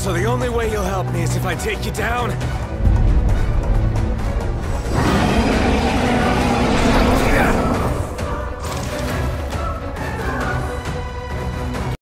So the only way you'll help me is if I take you down?